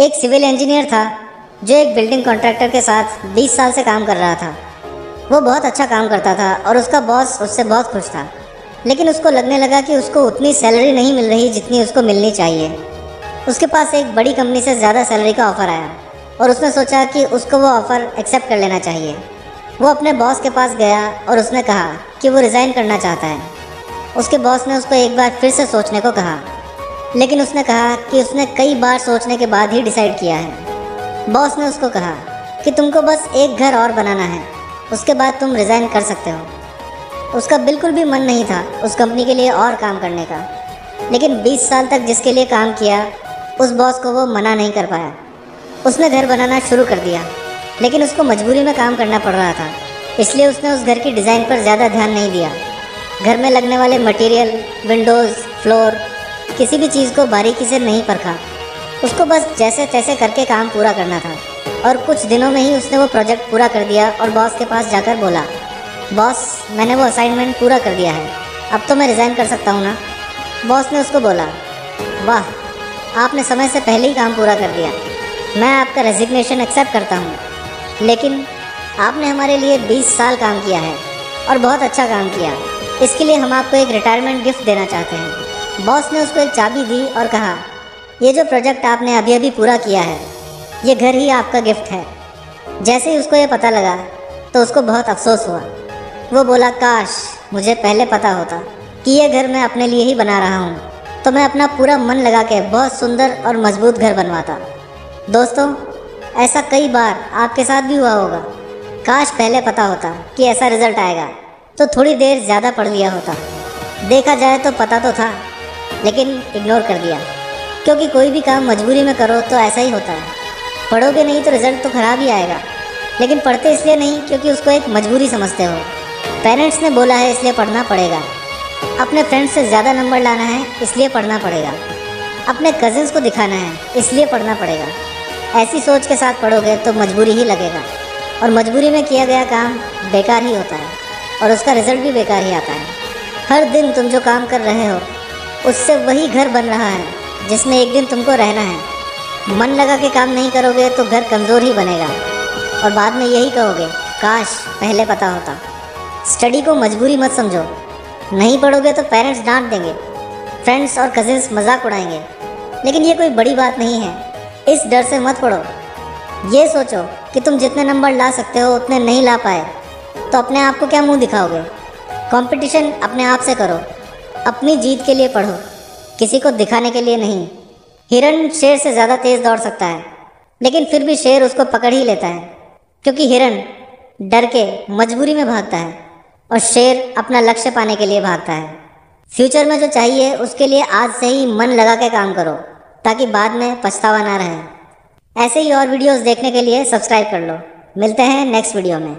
एक civil engineer था, जो एक बिल्डिंग कॉन्ट्रैक्टर के साथ 20 साल से काम कर रहा था। वो बहुत अच्छा काम करता था और उसका बॉस उससे बहुत खुश था। लेकिन उसको लगने लगा कि उसको उतनी सैलरी नहीं मिल रही जितनी उसको मिलनी चाहिए। उसके पास एक बड़ी कंपनी से ज़्यादा सैलरी का ऑफ़र आया और उसने सोचा कि उसको वो ऑफ़र एक्सेप्ट कर लेना चाहिए। वो अपने बॉस के पास गया और उसने कहा कि वो रिज़ाइन करना चाहता है। उसके बॉस ने उसको एक बार फिर से सोचने को कहा। लेकिन उसने कहा कि उसने कई बार सोचने के बाद ही डिसाइड किया है। बॉस ने उसको कहा कि तुमको बस एक घर और बनाना है। उसके बाद तुम रिज़ाइन कर सकते हो। उसका बिल्कुल भी मन नहीं था उस कंपनी के लिए और काम करने का। लेकिन 20 साल तक जिसके लिए काम किया, उस बॉस को वो मना नहीं कर पाया। उसने घर बनाना शुरू कर दिया, लेकिन उसको मजबूरी में काम करना पड़ रहा था। इसलिए उसने उस घर की डिज़ाइन पर ज़्यादा ध्यान नहीं दिया। घर में लगने वाले मटेरियल विंडोज़ फ्लोर किसी भी चीज़ को बारीकी से नहीं परखा। उसको बस जैसे तैसे करके काम पूरा करना था। और कुछ दिनों में ही उसने वो प्रोजेक्ट पूरा कर दिया और बॉस के पास जाकर बोला, बॉस, मैंने वो असाइनमेंट पूरा कर दिया है। अब तो मैं रिज़ाइन कर सकता हूँ ना? बॉस ने उसको बोला, वाह, आपने समय से पहले ही काम पूरा कर दिया। मैं आपका रेजिग्नेशन एक्सेप्ट करता हूँ। लेकिन आपने हमारे लिए 20 साल काम किया है और बहुत अच्छा काम किया। इसके लिए हम आपको एक रिटायरमेंट गिफ्ट देना चाहते हैं। बॉस ने उसको एक चाबी दी और कहा, ये जो प्रोजेक्ट आपने अभी अभी पूरा किया है, ये घर ही आपका गिफ्ट है। जैसे ही उसको ये पता लगा तो उसको बहुत अफसोस हुआ। वो बोला, काश मुझे पहले पता होता कि ये घर मैं अपने लिए ही बना रहा हूँ तो मैं अपना पूरा मन लगा के बहुत सुंदर और मज़बूत घर बनवाता। दोस्तों, ऐसा कई बार आपके साथ भी हुआ होगा। काश पहले पता होता कि ऐसा रिज़ल्ट आएगा तो थोड़ी देर ज़्यादा पढ़ लिया होता। देखा जाए तो पता तो था। लेकिन इग्नोर कर दिया। क्योंकि कोई भी काम मजबूरी में करो तो ऐसा ही होता है। पढ़ोगे नहीं तो रिज़ल्ट तो ख़राब ही आएगा। लेकिन पढ़ते इसलिए नहीं क्योंकि उसको एक मजबूरी समझते हो। पेरेंट्स ने बोला है इसलिए पढ़ना पड़ेगा। अपने फ्रेंड्स से ज़्यादा नंबर लाना है, इसलिए पढ़ना पड़ेगा। अपने कज़िन्स को दिखाना है, इसलिए पढ़ना पड़ेगा। ऐसी सोच के साथ पढ़ोगे तो मजबूरी ही लगेगा। और मजबूरी में किया गया काम बेकार ही होता है। और उसका रिज़ल्ट भी बेकार ही आता है। हर दिन तुम जो काम कर रहे हो उससे वही घर बन रहा है, जिसमें एक दिन तुमको रहना है। मन लगा के काम नहीं करोगे तो घर कमज़ोर ही बनेगा। और बाद में यही कहोगे, काश पहले पता होता। स्टडी को मजबूरी मत समझो। नहीं पढ़ोगे तो पेरेंट्स डांट देंगे। फ्रेंड्स और कजिन्स मज़ाक उड़ाएँगे। लेकिन ये कोई बड़ी बात नहीं है। इस डर से मत पढ़ो। ये सोचो कि तुम जितने नंबर ला सकते हो, उतने नहीं ला पाए। तो अपने आप को क्या मुँह दिखाओगे? कंपटीशन अपने आप से करो। अपनी जीत के लिए पढ़ो। किसी को दिखाने के लिए नहीं। हिरन शेर से ज़्यादा तेज़ दौड़ सकता है, लेकिन फिर भी शेर उसको पकड़ ही लेता है, क्योंकि हिरन डर के मजबूरी में भागता है और शेर अपना लक्ष्य पाने के लिए भागता है। फ्यूचर में जो चाहिए, उसके लिए आज से ही मन लगा के काम करो, ताकि बाद में पछतावा ना रहे। ऐसे ही और वीडियोस देखने के लिए सब्सक्राइब कर लो। मिलते हैं नेक्स्ट वीडियो में।